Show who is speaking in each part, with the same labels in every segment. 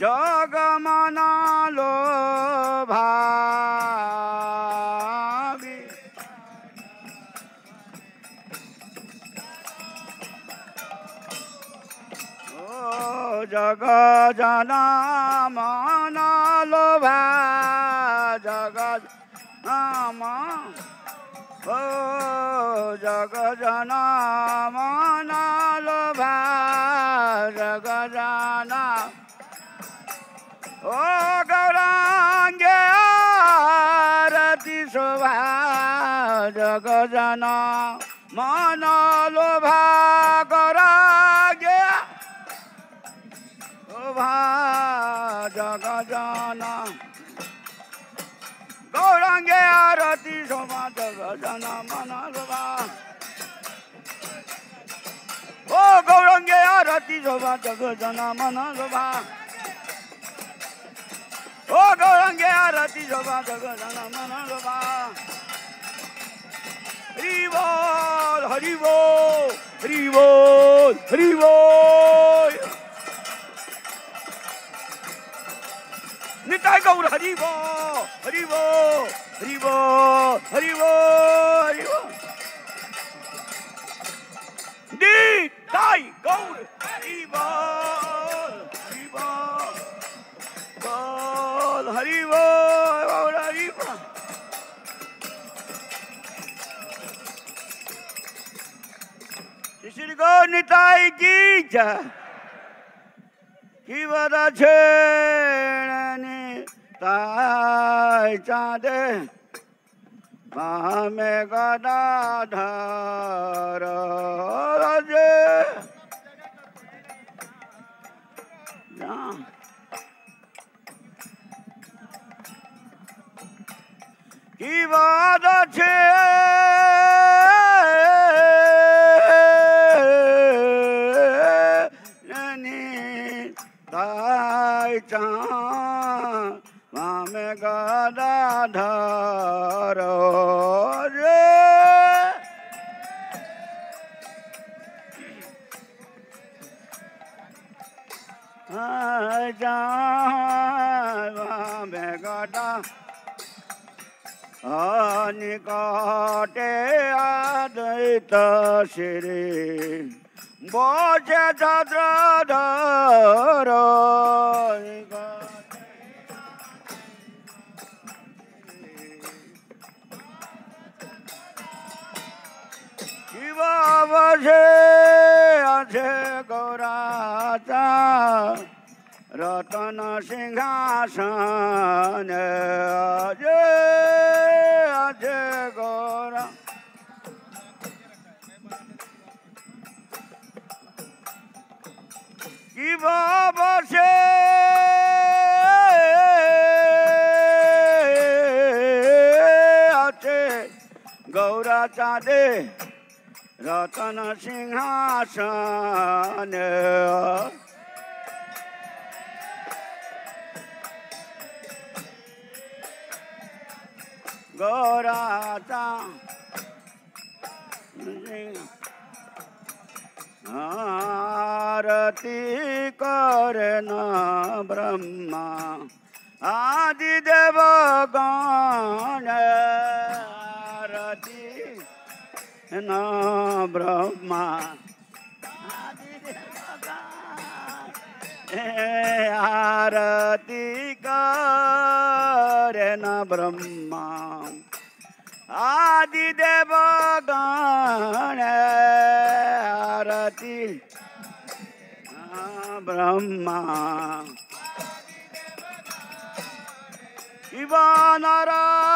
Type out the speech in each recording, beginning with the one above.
Speaker 1: जोग मना लो भावी। ओ जग जना मन लो भा, जग नाम ओ जग जन मन लो भा, जग जना ओ गौरांगे आरती शोभा जग जन मन लोभा गौरांगे। शोभा जग जन गौरांगे आरती शोभा जग जन मन लोभा ओ गौरांगे आरती शोभा जग जन मन लोभा ओ गौरंगे आरती जोबा गगन मन लोबा हरि बोल हरि बोल हरि बोल हरि बोल निताय गौर हरि बोल हरि बोल हरि बोल हरि बोल हरि बोल Deep! বাচ্চা কি বাধা ছেড়ে তাই চাঁদে? মহামে গদাধর রাজে। কি বাধা ছেড়ে आधारो रे। जामे निकटे आदैत श्री। बोझे धर। रतन सिंहासन अजय अजय गौरा। कि बाबा से? गौरा चाँदे रतन सिंहासन गौराता। आरती करना ब्रह्मा। आदि देव गण आरती न ब्रह्मा। आरती करन ब्रह्मा। आदिदेव गण आरती ब्रह्मा। আদি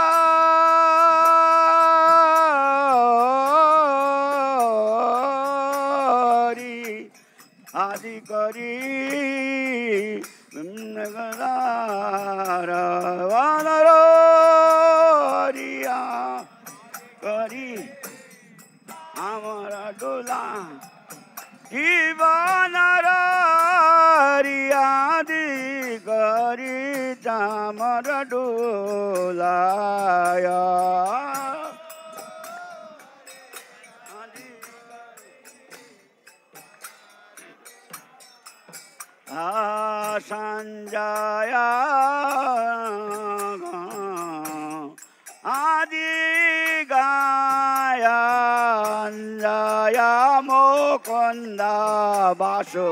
Speaker 1: বাসু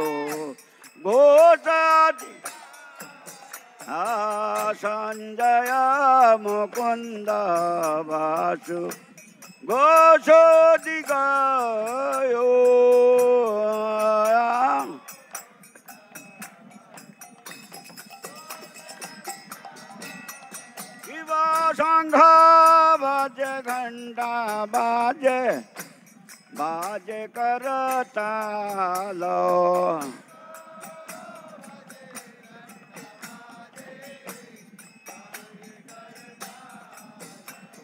Speaker 1: ঘোষাদি সঞ্জয় মুকুন্দ বাসু গায়। শিব সংঘ বাজে ঘণ্টা বাজে। बाज करता लो।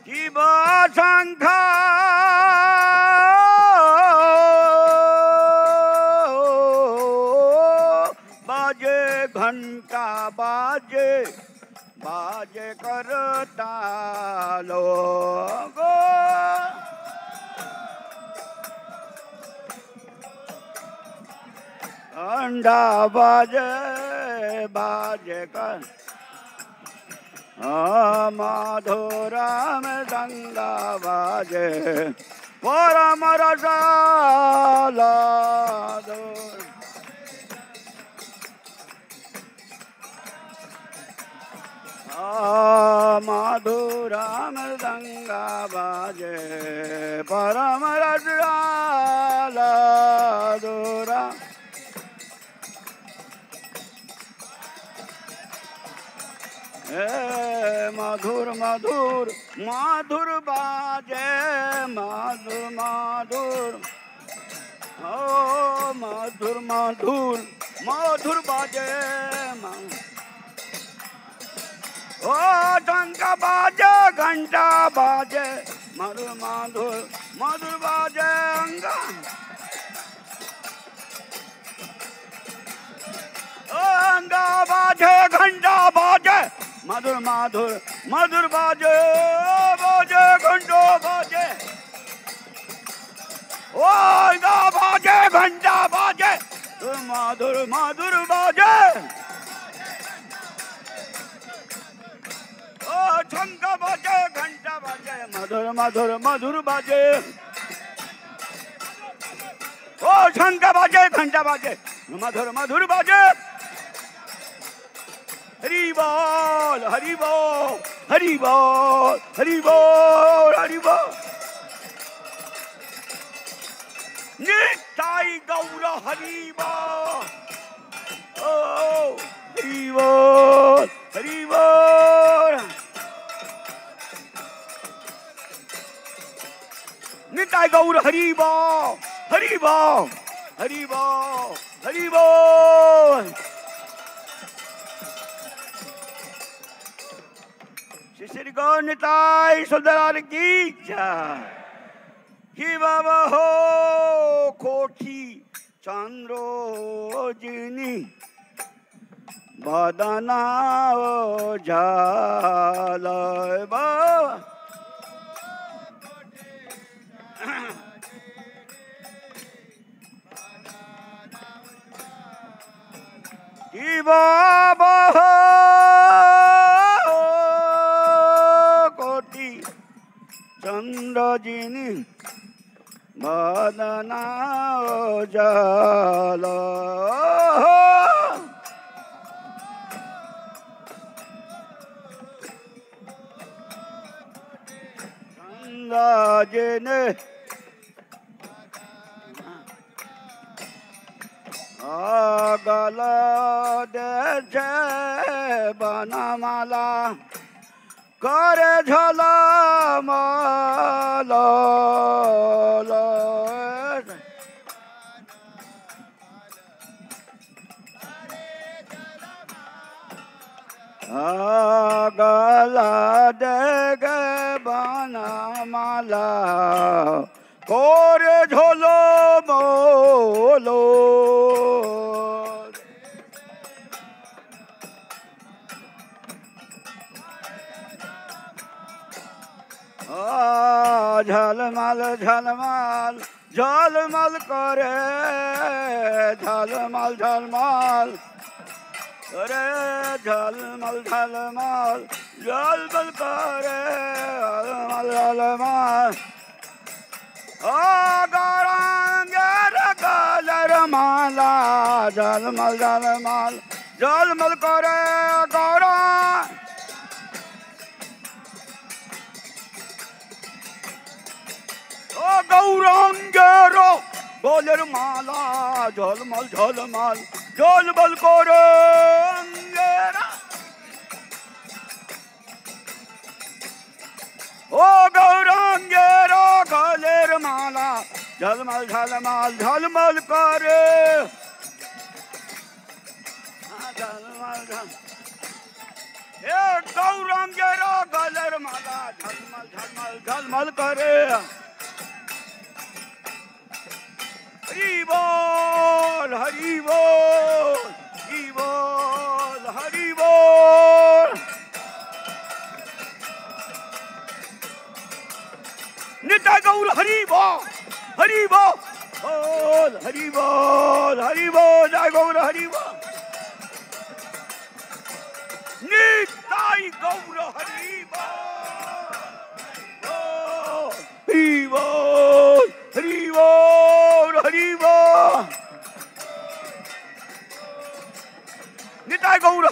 Speaker 1: जीव संघ। बाजे घंटा बाजे बाजे करता लोगों अंडा बाजे बाजे कर माधुराम गंगा बाजे। परम रसाला माधुराम गंगा बाजे परम रसाला मधुर मधुर, माधुर बाजे, मधुर मधुर। ओ, मधुर मधुर मधुर बाजे ओ टंका बाजे, घंटा बाजे, मधुर मधुर मधुर बाजे, अंगा। ओ, अंगा बाजे, घंटा मधुर मधुर मधुर बाजे बाजे, घंटो बाजे। ओ बाजे, घंटा बाजे। मधुर मधुर बाजे। ओ शंख बाजे, घंटा बाजे। मधुर मधुर मधुर बाजे। ओ शंख बाजे, घंटा बाजे। मधुर मधुर बाजे। हरि बोल हरि बोल हरि बोल हरि बोल हरि बोल। निताई गौर हरि बोल। ओ, हरि बोल हरि बोल। निताई गौर हरि बोल हरि बोल हरि बोल हरि बोल। श्री गौनिताई सुंदरार की जय ही बाबा हो कोठी चंद्रोजिनी बदना झाल बाबा की चंद्रजिनी बदना जल चंद्रजिनी अगल देश बनमाला कर झला माला गला देग बना माला कोर झोलो बोलो। झलमल झलमल झलमल करे झलमल झलमल अरे झलमल झलमल झलमल करे झलमल झलमल माला झलमल झलमल झलमल करे गौरा गौरंग रो बोलर माला झलमल झलमल झलमल को ओ गौरंग रो गोलर माला झलमल झलमल झलमल कर गौरंग रो गलर माला झलमल झलमल झलमल करे हरि बोल हरि बोल हरि बोल नित्य गौर हरि बोल हरि बोल बोल हरि बोल हरि बोल जय गौर हरि बोल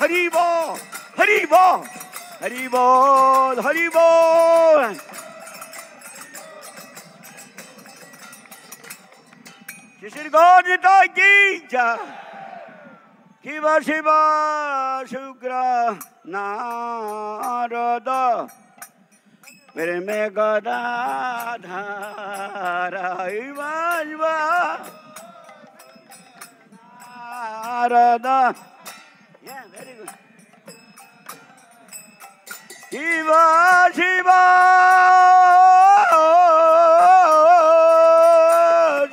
Speaker 1: हरि बोल हरि बोल हरि बोल हरि बोल। श्री गौर की जय शिव शिव, शुक्र, नारद। प्रेमे गदाधारा नारद। शिव शिव।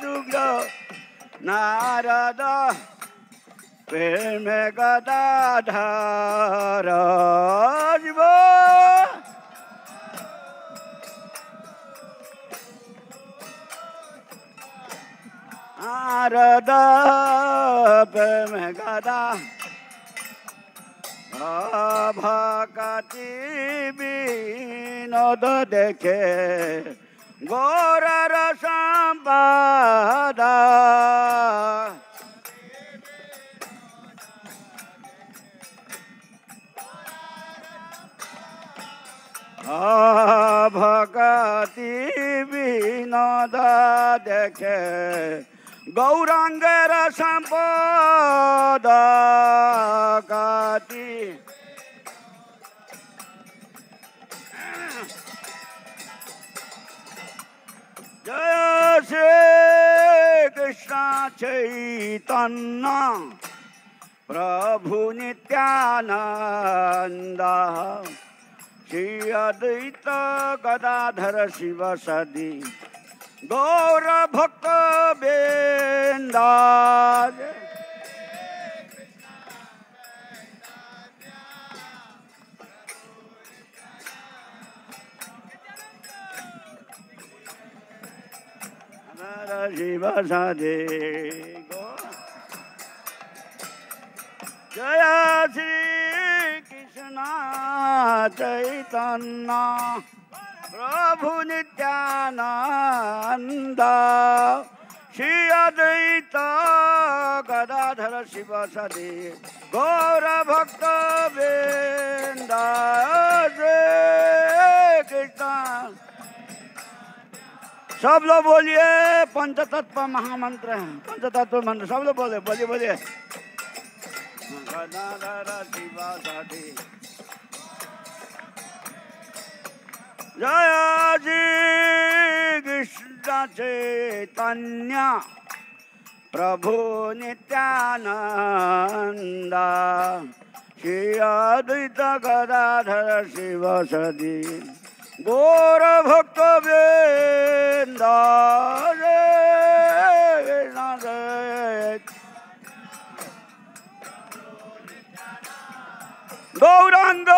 Speaker 1: शुक्र नारद प्रेम गदाधार। शिव। प्रेम गदा ভকতি বিনোদ দেখে গৌরার সম্পাদা। ভকতি বিনোদ দেখে গৌরাঙ্গের সম্পদ। কাতি चैतन्ना प्रभु नित्यानन्द। श्री अद्वैत गदाधर शिव सदि। गौरभक्तवेन्द शिव साधे जय श्री कृष्ण चैतन्ना प्रभु नित्यानंद श्री अद्वैत गदाधर शिव सदे, गौर भक्त वृंदा कृष्ण सब लोग बोलिए, पंचतत्व महामंत्र है। पंचतत्व मंत्र, सब लोग बोले, बोलिए बोलिए। जय श्री कृष्ण चैतन्य। प्रभु नित्यानंद श्री अद्वैत गदाधर शिव सदी গৌর ভক্ত গৌরাঙ্গ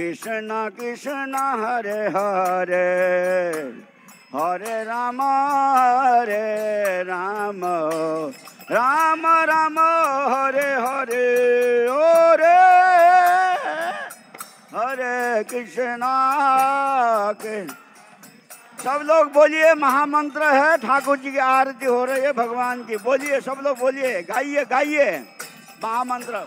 Speaker 1: कृष्णा कृष्णा, हरे हरे। हरे राम हरे राम। राम राम, हरे हरे हरे हरे कृष्णा, के। सब लोग बोलिए, महामंत्र है, ठाकुर जी की आरती हो रही है, भगवान की। बोलिए, सब लोग बोलिए, गाइए गाइए। महामंत्र।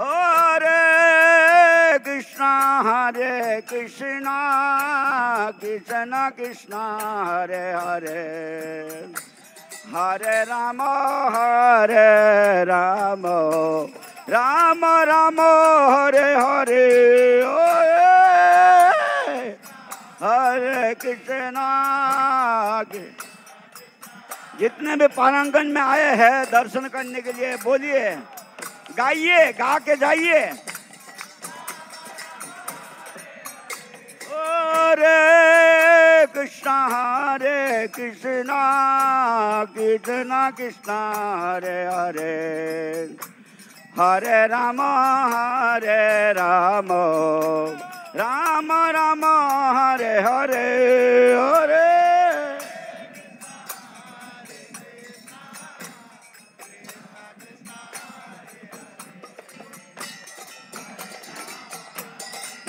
Speaker 1: हरे कृष्णा हरे कृष्णा, कृष्ण कृष्णा, हरे हरे। हरे राम हरे राम राम राम, हरे हरे हरे कृष्णा जितने भी पारंगन में आए हैं दर्शन करने के लिए, बोलिए। गाइए, गा के जाइए। हरे कृष्णा हरे कृष्णा कृष्णा कृष्णा, हरे हरे। हरे राम हरे राम। राम राम, हरे हरे हरे।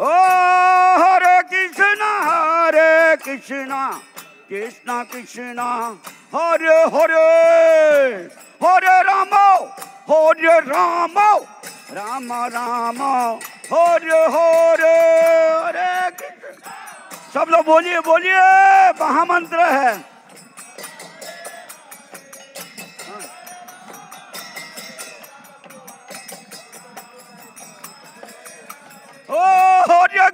Speaker 1: ओ, हरे कृष्ण हरे कृष्ण कृष्ण कृष्ण, हरे हरे हरे राम हरे राम राम राम, हरे हरे हरे कृष्ण। सब लोग बोलिए बोलिए, महामंत्र है।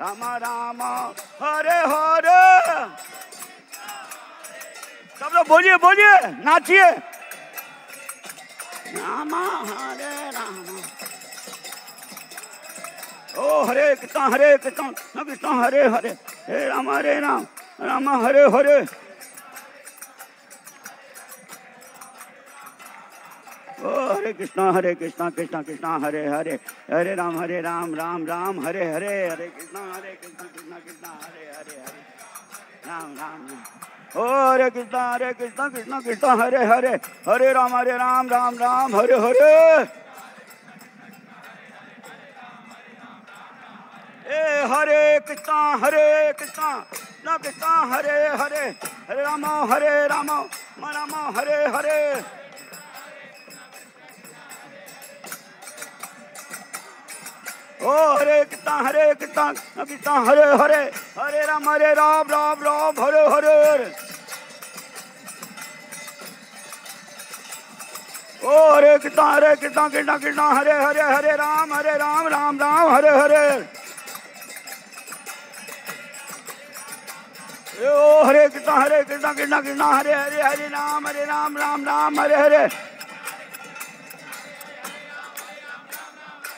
Speaker 1: राम राम, हरे हरे। सब लोग बोलिए बोलिए, नाचिए। राम, हरे राम। ओ, हरे कृष्ण हरे कृष्ण कृष्ण, हरे हरे। हे राम हरे राम राम, हरे हरे। ओ हरे कृष्णा हरे कृष्णा कृष्णा कृष्णा हरे हरे हरे राम हरे राम राम राम हरे हरे हरे कृष्णा हरे कृष्णा कृष्णा कृष्णा हरे हरे हरे राम राम ओ हरे कृष्णा हरे कृष्णा कृष्णा कृष्णा हरे हरे हरे राम हरे राम राम राम हरे हरे ए हरे कृष्णा हरे कृष्णा कृष्ण कृष्ण हरे हरे हरे राम हरे राम राम हरे हरे ओ, हरे कृष्ण हरे कृष्ण कृष्ण, हरे हरे हरे राम हरे राम राम राम, हरे हरे। ओ, हरे कृष्ण हरे कृष्ण कृष्ण कृष्ण, हरे हरे हरे राम हरे राम राम राम, हरे हरे। ओ, हरे कृष्ण हरे कृष्ण कृष्ण कृष्ण, हरे हरे हरे राम हरे राम राम राम, हरे हरे।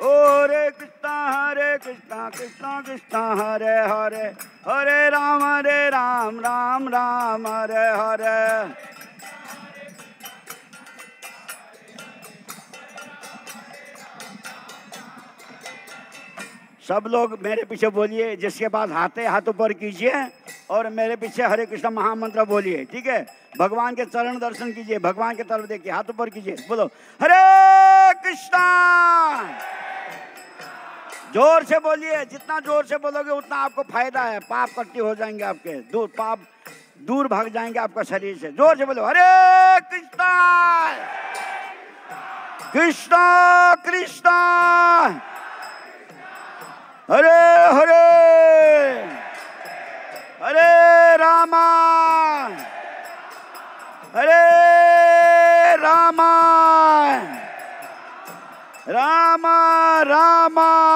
Speaker 1: हरे कृष्णा हरे कृष्णा कृष्णा कृष्णा, हरे हरे हरे राम हरे राम राम राम, हरे हरे। सब लोग मेरे पीछे बोलिए, जिसके पास हाथे हाथ ऊपर कीजिए और मेरे पीछे हरे कृष्ण महामंत्र बोलिए, ठीक है? भगवान के चरण दर्शन कीजिए, भगवान के तरफ़ देखिए, हाथ ऊपर कीजिए, बोलो, हरे कृष्णा! ज़ोर से बोलिए, जितना ज़ोर से बोलोगे उतना आपको फ़ायदा है। पाप कट्टी हो जाएँगे आपके, दूर पाप, दूर भाग जाएँगे आपका शरीर से। ज़ोर से बोलो, हरे कृष्णा! कृष्णा कृष्णा! हरे हरे! हरे रामा! हरे रामा! रामा रामा!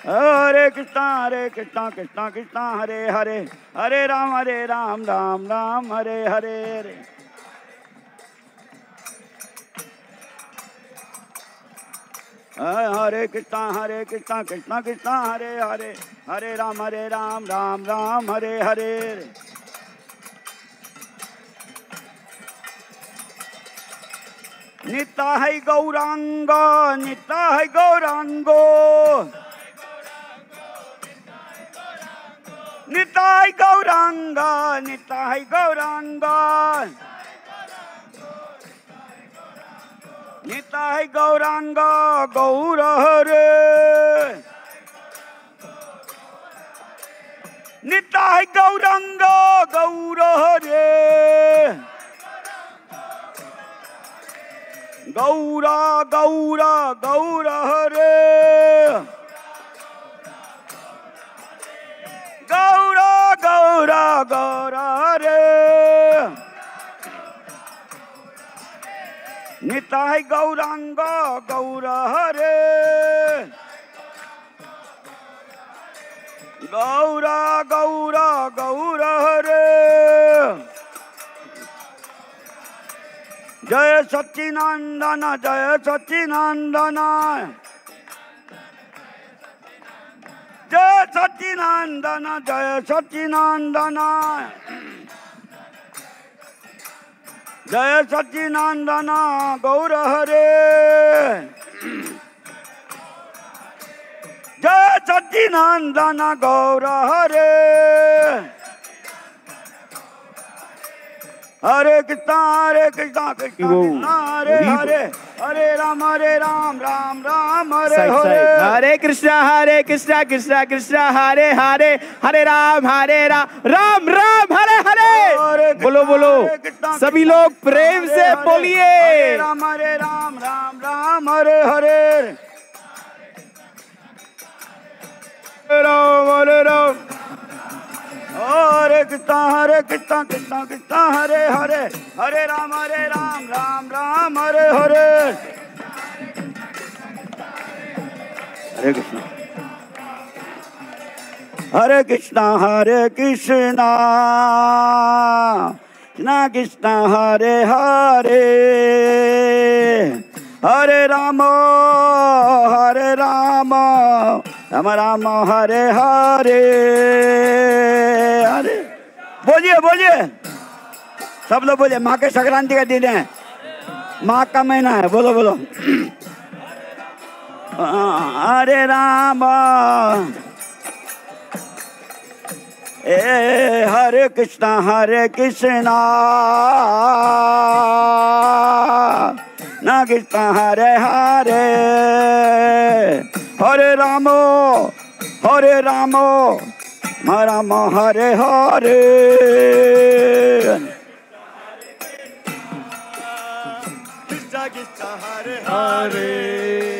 Speaker 1: हरे कृष्णा हरे कृष्णा कृष्णा कृष्णा, हरे हरे हरे राम हरे राम राम राम, हरे हरे हरे। हरे कृष्णा हरे कृष्णा कृष्णा कृष्णा, हरे हरे हरे राम हरे राम राम राम, हरे हरे। निताय गौरांग निताय गौरांगो। निताई गौरांग निताई गौरांग। निताई गौरांग, गौर हरे। निताई गौरांग, गौर हरे। गौरा गौरा, गौर निताय गौरांग गौर हरे गौरा गौरा गौर हरे जय सच्चिनंदन जय सच्चिनंदन जय सच्चिनंदन जय सच्चिनंदन जय सच्चिनंदन गौर हरे जय सच्चिनंदन गौर हरे हरे कृष्णा हरे कृष्णा कृष्णा हरे
Speaker 2: हरे
Speaker 1: हरे राम हरे राम राम राम हरे हरे।
Speaker 2: हरे कृष्णा हरे कृष्णा कृष्णा कृष्णा हरे हरे हरे राम हरे राम राम राम हरे
Speaker 1: हरे
Speaker 2: हरे
Speaker 1: कृष्णा,
Speaker 2: बोलो बोलो। सभी लोग प्रेम से बोलिए।
Speaker 1: हरे राम हरे राम राम राम हरे हरे
Speaker 2: राम हरे राम।
Speaker 1: हरे कृष्णा हरे कृष्णा कृष्णा कृष्णा हरे हरे हरे राम हरे राम राम राम हरे हरे हरे कृष्णा हरे कृष्णा हरे कृष्णा। कृष्णा कृष्णा, हरे हरे। हरे राम हरे राम। राम राम, हरे हरे। हरे। बोलिए बोलिए। सब लोग बोलिए, माँ के संक्रांति का दिन है। माँ का महीना है, बोलो बोलो। हरे राम। ए, हरे कृष्णा हरे कृष्णा। ना कृष्णा, हरे हरे। हरे रामो हरे रामो। राम हरे हरे।
Speaker 2: कृष्णा कृष्णा, हरे हरे।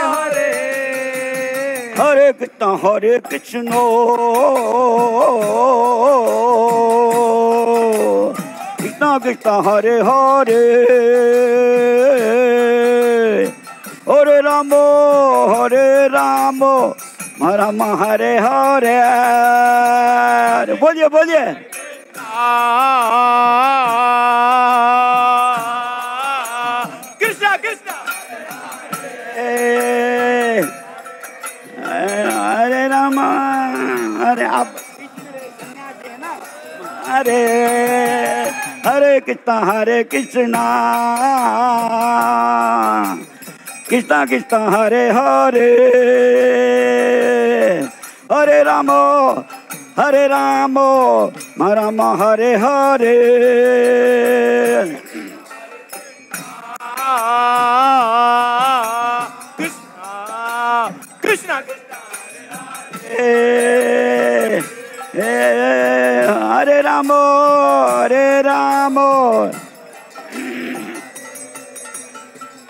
Speaker 2: हरे
Speaker 1: कृष्ण हरे कृष्ण। कृष्ण कृष्ण हरे हरे। हरे राम हरे राम। राम हरे हरे। बोलिए बोलिए।
Speaker 2: कृष्णा कृष्णा।
Speaker 1: ए, हरे राम, अरे आप हरे हरे कृष्णा हरे कृष्णा। कृष्णा कृष्णा, हरे हरे। हरे राम हरे राम राम हरे हरे। ए, ए, हरे राम